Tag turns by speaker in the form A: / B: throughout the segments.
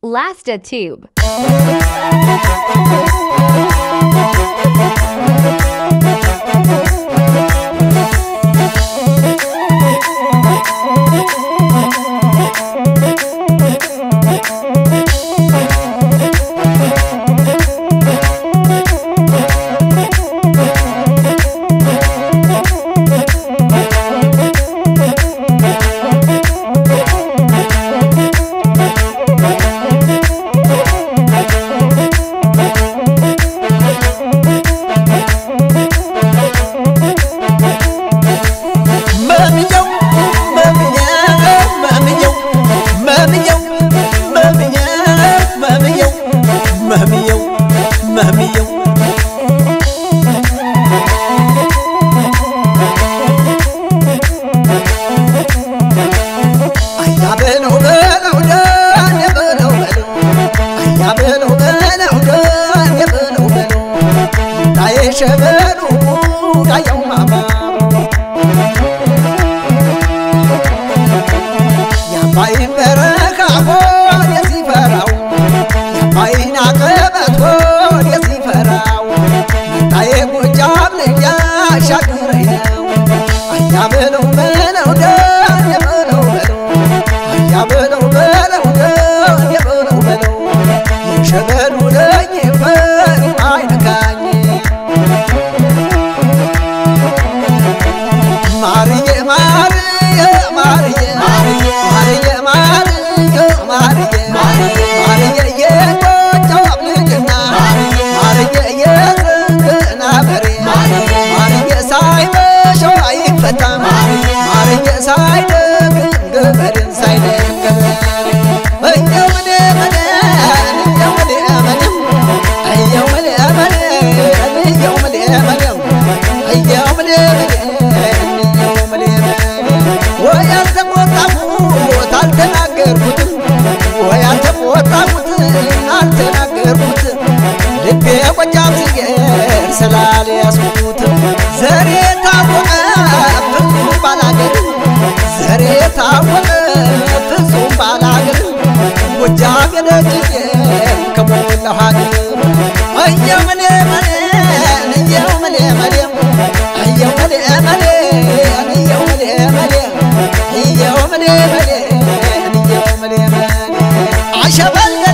A: Last a Tube.
B: I'm in a man. ሳይነካ ማርኝ ሳይደግም ገበሬን ሳይደግም እየውል መደም እየውል መደም እየውል መደም እየውል መደም እየውል መደም እየውል መደም ወይ አልተቆጣሁት አልተናገርኩትም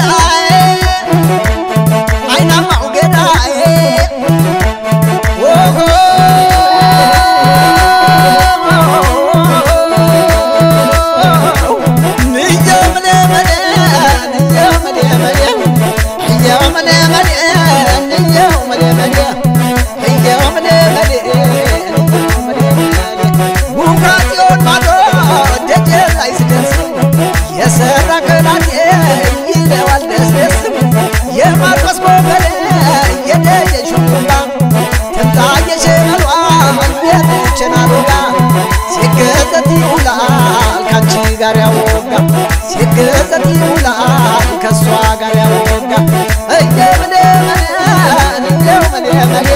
B: आए የማርቆስ ጎፈሬ የደየሽ ሁላ ትምጣ የሸሏ ወንድሞችን አልወጋ። ሲገዘት ይውላል ካንቺ ጋር ያወጋ። ሲገዘት ይውላል ከእሷ ጋር ያወጋ። እየምኔ መኔ እየምኔ መኔ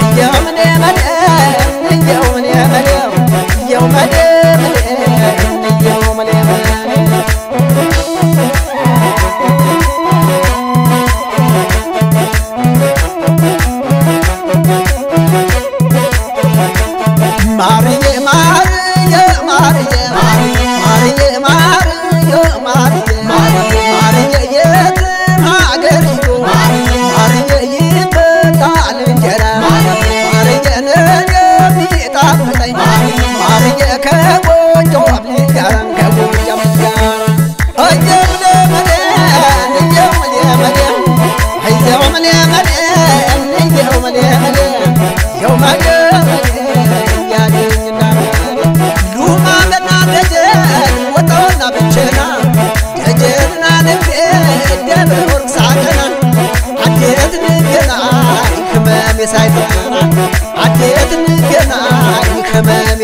B: እየምኔ መኔ አጣፍጠኝ ማርዬ